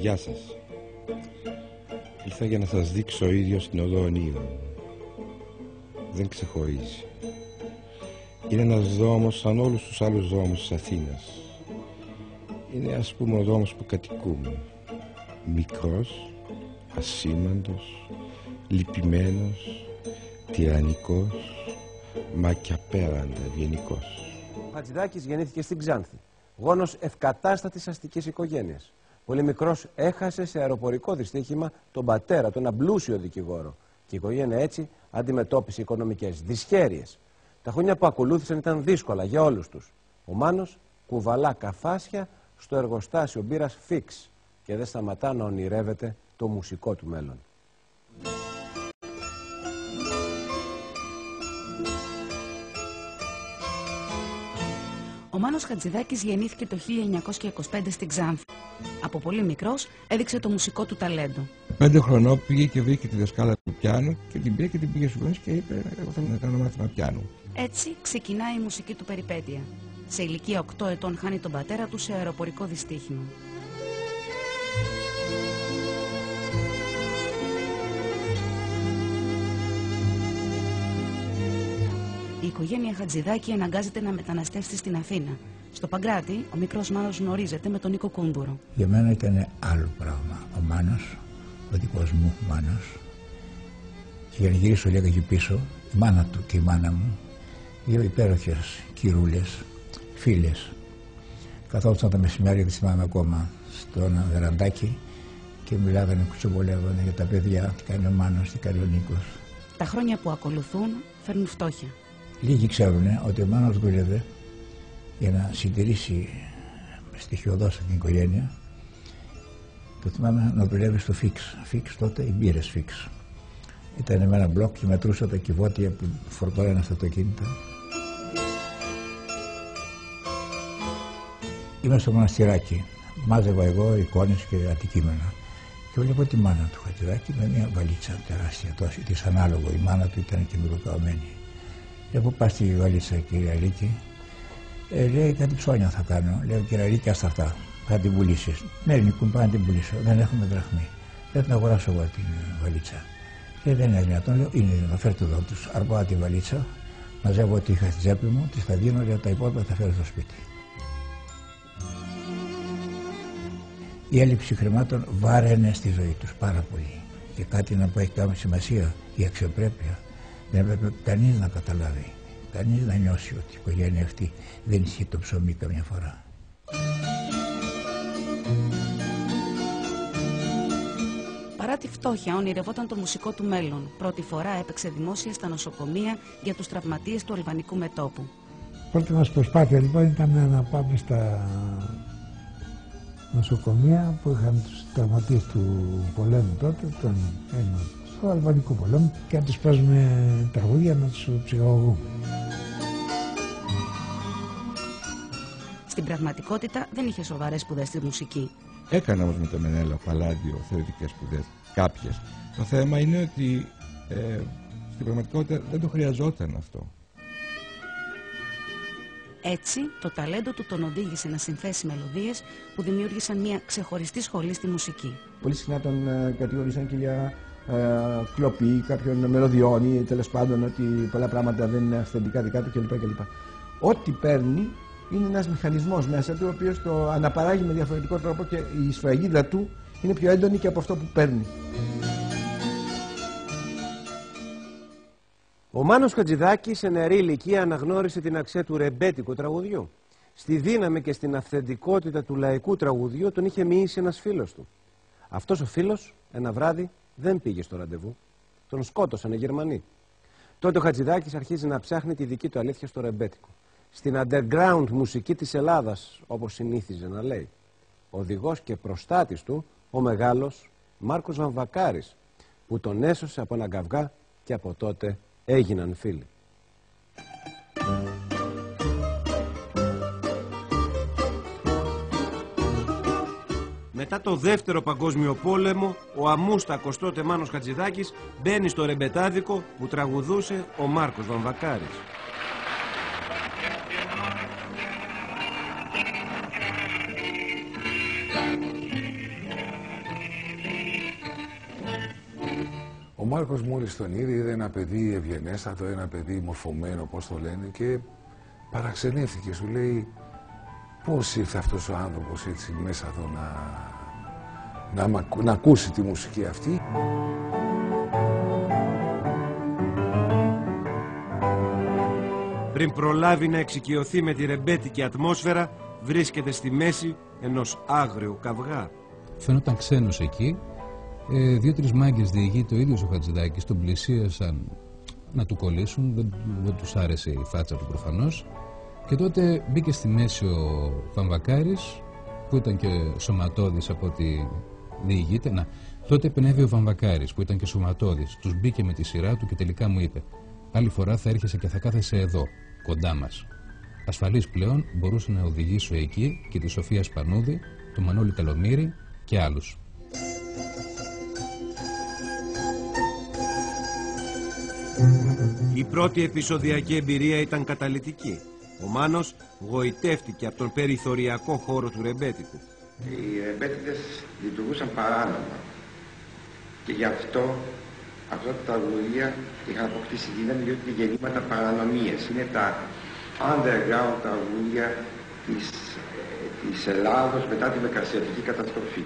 Γεια σας. Ήρθα για να σας δείξω ο ίδιος την οδό ονείρων. Δεν ξεχωρίζει. Είναι ένας δρόμος σαν όλους τους άλλους δρόμους της Αθήνας. Είναι ας πούμε ο δρόμος που κατοικούμε. Μικρός, ασήμαντος, λυπημένος, τυραννικός, μα και απέραντα ευγενικός. Ο Χατζηδάκης γεννήθηκε στην Ξάνθη. Γόνος ευκατάστατης αστικής οικογένειας. Πολύ μικρός έχασε σε αεροπορικό δυστύχημα τον πατέρα του, ένα πλούσιο δικηγόρο. Και η οικογένεια έτσι αντιμετώπισε οικονομικές δυσχέρειες. Τα χρόνια που ακολούθησαν ήταν δύσκολα για όλους τους. Ο Μάνος κουβαλά καφάσια στο εργοστάσιο μπύρας Φίξ και δεν σταματά να ονειρεύεται το μουσικό του μέλλον. Ο Μάνος Χατζηδάκης γεννήθηκε το 1925 στην Ξάνθη. Από πολύ μικρός έδειξε το μουσικό του ταλέντο. Πέντε χρονών πήγε και βρήκε τη δασκάλα του πιάνου και την πήρε και την πήγε στους και είπε εγώ θέλω να κάνω μάθημα πιάνου. Έτσι ξεκινάει η μουσική του περιπέτεια. Σε ηλικία 8 ετών χάνει τον πατέρα του σε αεροπορικό δυστύχημα. Η οικογένεια Χατζηδάκη αναγκάζεται να μεταναστεύσει στην Αθήνα. Στο Παγκράτη, ο μικρός Μάνος γνωρίζεται με τον Νίκο Κούμπουρο. Για μένα ήταν άλλο πράγμα. Ο Μάνος, ο δικός μου Μάνος. Και για να γυρίσω λίγα εκεί πίσω, η μάνα του και η μάνα μου, δύο υπέροχες κυρούλες, φίλες. Καθόντουσαν τα μεσημέρια, δεν θυμάμαι ακόμα, στο ένα βεραντάκι και μιλάγανε, κουτσομπολεύανε για τα παιδιά, τι κάνει ο Μάνος, τι κάνει ο Νίκος. Τα χρόνια που ακολουθούν φέρνουν φτώχεια. Λίγοι ξέρουν ότι ο Μάνος δούλευε για να συντηρήσει στοιχειοδός την οικογένεια το θυμάμαι να δουλεύει στο Φίξ. Φίξ τότε, οι μπύρες Φίξ. Ήταν με ένα μπλοκ και μετρούσα τα κυβότια που φορτώνανε στα αυτοκίνητα. Είμαι στο μοναστηράκι. Μάζευα εγώ εικόνες και αντικείμενα. Και βλέπω τη μάνα του Χατζηδάκη με μια βαλίτσα τεράστια, τόση δυσανάλογο. Η μάνα του ήταν και μικροκαωμένη. Λέω πού πας τη βαλίτσα κύριε Αλίκη. Ε, λέει κάτι ψώνια θα κάνω. Λέω κύριε Αλίκη άστα αυτά. Θα την πουλήσεις. Ναι, Νίκου, πάω να την πουλήσω. Δεν έχουμε δραχμή. Λέω την αγοράσω εγώ την βαλίτσα. Και δεν είναι δυνατόν. Λέω είναι δυνατόν. Φέρτε εδώ τους. Αρπάω τη βαλίτσα. Μαζεύω ό,τι είχα στη τσέπη μου. Της θα δίνω. Λέω τα υπόλοιπα θα φέρω στο σπίτι. Η έλλειψη χρημάτων βάραινε στη ζωή τους πάρα πολύ. Και κάτι να που έχει κάνει σημασία, η αξιοπρέπεια. Δεν έπρεπε κανείς να καταλάβει, κανείς να νιώσει ότι η οικογένεια αυτή δεν ισχύει το ψωμί καμιά φορά. Παρά τη φτώχεια, ονειρευόταν το μουσικό του μέλλον. Πρώτη φορά έπαιξε δημόσια στα νοσοκομεία για τους τραυματίες του αλβανικού μετόπου. Πρώτη μας προσπάθεια λοιπόν ήταν να πάμε στα νοσοκομεία που είχαν τους τραυματίες του πολέμου τότε, τον ένα του αλβανικού πολέμου και να τους παίζουμε τραγούδια να τους ψυχαγωγούμε. Στην πραγματικότητα δεν είχε σοβαρές σπουδές στη μουσική. Έκανα όμως με το Μενέλα Παλάντιο θεωρητικές σπουδές, κάποιες. Το θέμα είναι ότι ε, στην πραγματικότητα δεν το χρειαζόταν αυτό. Έτσι, το ταλέντο του τον οδήγησε να συνθέσει μελωδίες που δημιούργησαν μια ξεχωριστή σχολή στη μουσική. Πολύ συχνά τον ε, κατηγορήσαν και για ε, κλοπή κάποιων μελωδιών ή τέλος πάντων ότι πολλά πράγματα δεν είναι αυθεντικά δικά του κλπ. κλπ. Ό,τι παίρνει είναι ένας μηχανισμός μέσα του ο οποίος το αναπαράγει με διαφορετικό τρόπο και η σφραγίδα του είναι πιο έντονη και από αυτό που παίρνει. Ο Μάνος Χατζηδάκης σε νεαρή ηλικία αναγνώρισε την αξία του ρεμπέτικου τραγουδιού. Στη δύναμη και στην αυθεντικότητα του λαϊκού τραγουδιού τον είχε μοιήσει ένας φίλος του. Αυτός ο φίλος ένα βράδυ δεν πήγε στο ραντεβού. Τον σκότωσαν οι Γερμανοί. Τότε ο Χατζηδάκης αρχίζει να ψάχνει τη δική του αλήθεια στο ρεμπέτικο. Στην underground μουσική της Ελλάδας, όπως συνήθιζε να λέει. Οδηγός και προστάτης του, ο μεγάλος Μάρκος Βαμβακάρης, που τον έσωσε από έναν καυγά και από τότε έγιναν φίλοι. Μετά το δεύτερο παγκόσμιο πόλεμο, ο αμούστακος τότε Μάνος Χατζηδάκης μπαίνει στο ρεμπετάδικο που τραγουδούσε ο Μάρκος Βαμβακάρης. Ο Μάρκος μόλις τον είδε, είδε ένα παιδί ευγενέστατο, ένα παιδί μορφωμένο, πώς το λένε, και παραξενεύτηκε, σου λέει, πώς ήρθε αυτός ο άνθρωπος έτσι μέσα εδώ να, να, να ακούσει τη μουσική αυτή; Πριν προλάβει να εξοικειωθεί με τη ρεμπέτικη ατμόσφαιρα, βρίσκεται στη μέση ενός άγριου καυγά. Φαίνονταν ξένος εκεί. Ε, Δύο-τρεις μάγκες διηγείται ο ίδιος ο Χατζηδάκης, τον πλησίασαν να του κολλήσουν. Δεν, δεν τους άρεσε η φάτσα του προφανώς. Και τότε μπήκε στη μέση ο Βαμβακάρης, που ήταν και σωματώδης από ό,τι διηγείται. Να, τότε επενέβη ο Βαμβακάρης, που ήταν και σωματώδης. Τους μπήκε με τη σειρά του και τελικά μου είπε: Άλλη φορά θα έρχεσαι και θα κάθεσαι εδώ, κοντά μας. Ασφαλής πλέον μπορούσε να οδηγήσω εκεί και τη Σοφία Σπανούδη, τον Μανώλη Καλομήρη και άλλους. Η πρώτη επεισοδιακή εμπειρία ήταν καταλητική. Ο Μάνος γοητεύτηκε από τον περιθωριακό χώρο του ρεμπέτικου. Οι ρεμπέτικες λειτουργούσαν παράνομα και γι' αυτό αυτά τα τραγουδία είχαν αποκτήσει δύναμη διότι είναι γεννήματα παρανομίες. Είναι τα underground τραγούδια της, ε, της Ελλάδος μετά τη Μεκαρσιατική καταστροφή.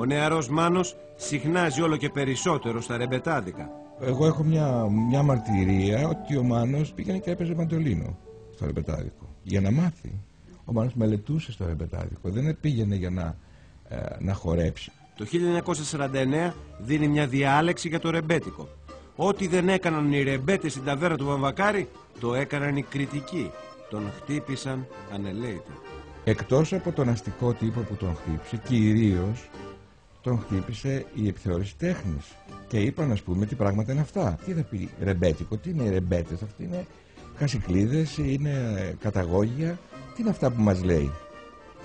Ο νεαρός Μάνος συχνάζει όλο και περισσότερο στα ρεμπετάδικα. Εγώ έχω μια, μια μαρτυρία ότι ο Μάνος πήγαινε και έπαιζε μαντολίνο στο ρεμπετάδικο για να μάθει. Ο Μάνος μελετούσε στο ρεμπετάδικο, δεν πήγαινε για να, ε, να χορέψει. Το 1949 δίνει μια διάλεξη για το ρεμπέτικο. Ό,τι δεν έκαναν οι ρεμπέτες στην ταβέρα του Βαμβακάρη, το έκαναν οι κριτικοί. Τον χτύπησαν ανελαίητα. Εκτός από τον αστικό τύπο που τον χτύπησε, κυρίως τον χτύπησε η επιθεώρηση τέχνης και είπαν ας πούμε τι πράγματα είναι αυτά. Τι θα πει ρεμπέτικο, τι είναι οι ρεμπέτες αυτοί είναι κασικλίδες, είναι καταγόγια τι είναι αυτά που μας λέει.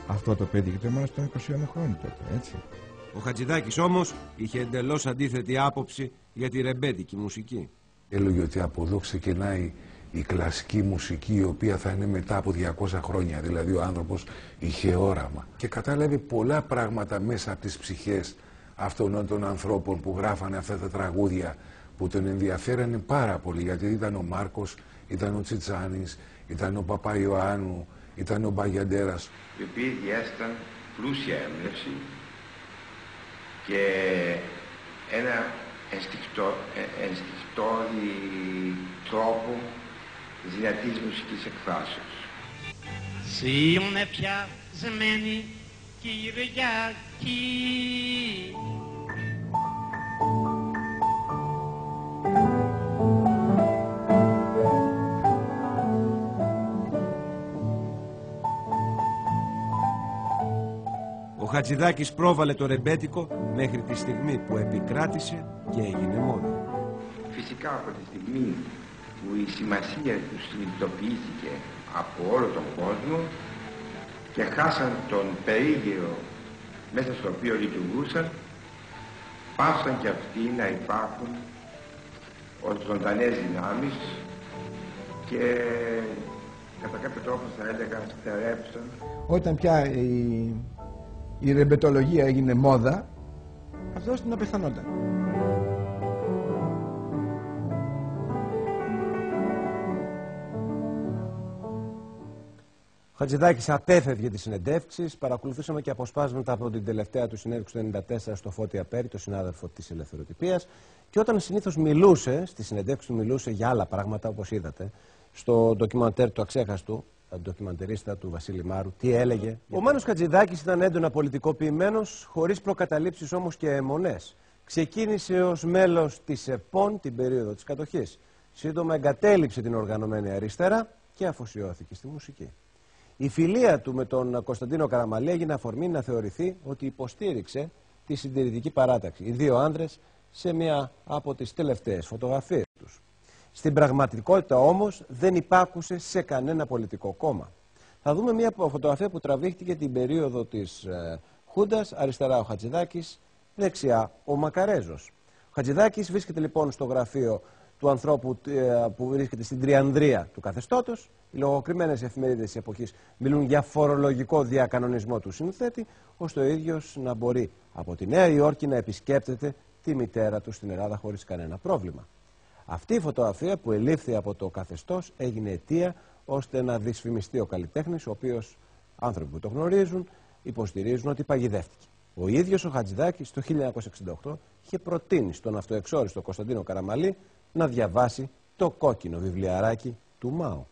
Αυτό το παιδί και το έμανα στον 21 χρόνο τότε έτσι. Ο Χατζηδάκης όμως είχε εντελώς αντίθετη άποψη για τη ρεμπέτικη μουσική. Έλεγε ότι από εδώ ξεκινάει η κλασική μουσική η οποία θα είναι μετά από 200 χρόνια. Δηλαδή ο άνθρωπος είχε όραμα. Και κατάλαβε πολλά πράγματα μέσα από τις ψυχές αυτών των ανθρώπων που γράφανε αυτά τα τραγούδια που τον ενδιαφέρανε πάρα πολύ γιατί ήταν ο Μάρκος, ήταν ο Τσιτσάνης, ήταν ο Παπά Ιωάννου, ήταν ο Μπαγιαντέρας. οι οποίοι διέσταν πλούσια έμπνευση και ένα ενστικτό, ε, ενστικτόδη τρόπο δυνατής μουσικής εκφράσεως. Σήμωνε πια ζεμένη Κυριακή Ο Χατζηδάκης πρόβαλε το ρεμπέτικο μέχρι τη στιγμή που επικράτησε και έγινε μόδα. Φυσικά από τη στιγμή που η σημασία τους συνειδητοποιήθηκε από όλο τον κόσμο και χάσαν τον περίγυρο μέσα στο οποίο λειτουργούσαν πάσαν και αυτοί να υπάρχουν ως ζωντανές δυνάμεις και κατά κάποιο τρόπο θα έλεγα στερέψαν Όταν πια η, η ρεμπετολογία έγινε μόδα, αυτός την απεχθανόταν. Ο Χατζηδάκης απέφευγε τις συνεντεύξεις, παρακολουθήσαμε και αποσπάσματα από την τελευταία του συνέντευξη του 1994 στο Φώτη Απέρι, το συνάδελφο της ελευθεροτυπίας και όταν συνήθως μιλούσε, στη συνεντεύξη του μιλούσε για άλλα πράγματα όπως είδατε, στο ντοκιμαντέρ του αξέχαστου, ντοκιμαντερίστα του Βασίλη Μάρου, τι έλεγε. Ο Μάνος Χατζηδάκης ήταν έντονα πολιτικοποιημένος, χωρίς προκαταλήψεις όμως και αιμονές. Ξεκίνησε ως μέλος της ΕΠΟΝ την περίοδο της κατοχής. Σύντομα εγκατέλειψε την οργανωμένη αριστερά και αφοσιώθηκε στη μουσική. Η φιλία του με τον Κωνσταντίνο Καραμαλή έγινε αφορμή να θεωρηθεί ότι υποστήριξε τη συντηρητική παράταξη. Οι δύο άνδρες σε μια από τις τελευταίες φωτογραφίες τους. Στην πραγματικότητα όμως δεν υπάκουσε σε κανένα πολιτικό κόμμα. Θα δούμε μια φωτογραφία που τραβήχτηκε την περίοδο της ε, Χούντας, αριστερά ο Χατζηδάκης, δεξιά ο Μακαρέζος. Ο Χατζηδάκης βρίσκεται λοιπόν στο γραφείο του ανθρώπου ε, που βρίσκεται στην τριανδρία του καθεστώτος. Οι λογοκριμένες εφημερίδες της εποχής μιλούν για φορολογικό διακανονισμό του συνθέτη, ώστε ο ίδιος να μπορεί από τη Νέα Υόρκη να επισκέπτεται τη μητέρα του στην Ελλάδα χωρίς κανένα πρόβλημα. Αυτή η φωτογραφία που ελήφθη από το καθεστώς έγινε αιτία ώστε να δυσφημιστεί ο καλλιτέχνης, ο οποίος άνθρωποι που το γνωρίζουν υποστηρίζουν ότι παγιδεύτηκε. Ο ίδιος ο Χατζηδάκης το 1968 είχε προτείνει στον αυτοεξόριστο Κωνσταντίνο Καραμαλή να διαβάσει το κόκκινο βιβλιαράκι του Μάου.